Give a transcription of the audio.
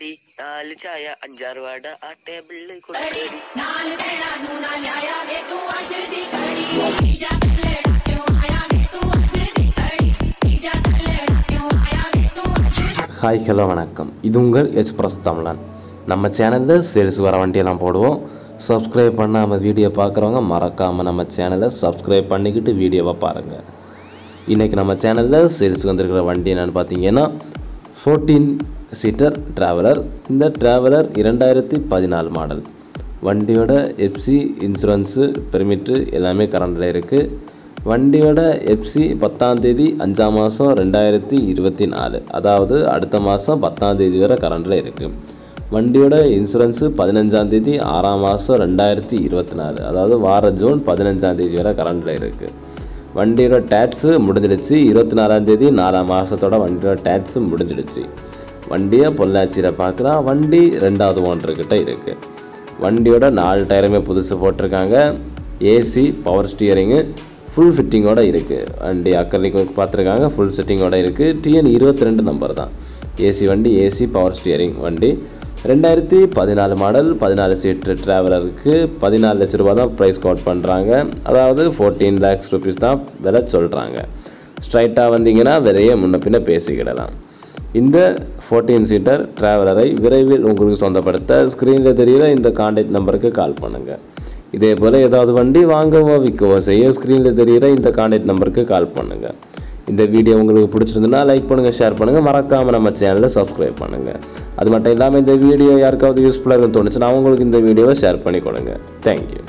ചായ അഞ്ചാറ് ആ ടേബിളിൽ ஹாய் ஹலோ வணக்கம் இது உங்கள் எக்ஸ்பிரஸ் தமிழன் நம்ம சேனலில் சேல்ஸ் வர வண்டியெல்லாம் போடுவோம் சப்ஸ்கிரைப் பண்ணாமல் வீடியோ பார்க்குறவங்க மறக்காமல் நம்ம சேனலை சப்ஸ்கிரைப் பண்ணிக்கிட்டு வீடியோவை பாருங்கள் இன்றைக்கி நம்ம சேனலில் சேல்ஸுக்கு வந்திருக்கிற வண்டி என்னென்னு பார்த்தீங்கன்னா ஃபோர்டீன் சீட்டர் ட்ராவலர் இந்த ட்ராவலர் இரண்டாயிரத்தி பதினாலு மாடல் வண்டியோட எஃப்சி இன்சூரன்ஸு பெர்மிட்டு எல்லாமே கரண்டில் இருக்குது வண்டியோட எஃப்சி பத்தாந்தேதி அஞ்சாம் மாதம் ரெண்டாயிரத்தி இருபத்தி நாலு. அதாவது அடுத்த மாதம் பத்தாந்தேதி வரை கரண்டில் இருக்குது வண்டியோட இன்சூரன்ஸு பதினஞ்சாந்தேதி ஆறாம் மாதம் ரெண்டாயிரத்தி இருபத்தி நாலு. அதாவது வார ஜூன் பதினஞ்சாந்தேதி வரை கரண்டில் இருக்குது வண்டியோட டேக்ஸு முடிஞ்சிடுச்சு. இருபத்தி நாலாம் தேதி நாலாம் மாதத்தோட வண்டியோட டேக்ஸு முடிஞ்சிடுச்சு. வண்டியை பொள்ளாச்சியில் பார்க்குறா வண்டி ரெண்டாவது ஓனர்கிட்ட இருக்குது வண்டியோட நாலு டயருமே புதுசு போட்டிருக்காங்க. ஏசி பவர் ஸ்டியரிங்கு ஃபுல் ஃபிட்டிங்கோட இருக்குது வண்டி அக்கறைக்கு பார்த்துருக்காங்க ஃபுல் செட்டிங்கோடு இருக்குது டிஎன் இருபத்தி ரெண்டு நம்பர் தான். ஏசி வண்டி ஏசி பவர் ஸ்டியரிங் வண்டி. ரெண்டாயிரத்தி பதினாலு மாடல் பதினாலு சீட்டு ட்ராவலருக்கு பதினாலு லட்ச ரூபா தான் ப்ரைஸ் கவுட் பண்ணுறாங்க அதாவது ஃபோர்டீன் லேக்ஸ் ருபீஸ் தான் விலை சொல்கிறாங்க ஸ்ட்ரைட்டாக வந்தீங்கன்னா விலையே முன்ன பின்ன பேசிக்கிடலாம். இந்த ஃபோர்டீன் சீட்டர் ட்ராவலரை விரைவில் உங்களுக்கு சொந்தப்படுத்த ஸ்க்ரீனில் தெரிகிற இந்த காண்டாக்ட் நம்பருக்கு கால் பண்ணுங்கள் இதே போல் ஏதாவது வண்டி வாங்கவோ விற்கவோ செய்ய ஸ்க்ரீனில் தெரிகிற இந்த காண்டாக்ட் நம்பருக்கு கால் பண்ணுங்கள் இந்த வீடியோ உங்களுக்கு பிடிச்சிருந்துன்னா லைக் பண்ணுங்கள் ஷேர் பண்ணுங்கள் மறக்காமல் நம்ம சேனலை சப்ஸ்கிரைப் பண்ணுங்கள் அது மட்டும் இல்லாமல் இந்த வீடியோ யாருக்காவது யூஸ்ஃபுல்லாக இருக்குன்னு தோணுச்சுன்னா அவங்களுக்கு இந்த வீடியோவை ஷேர் பண்ணி கொடுங்க. தேங்க்யூ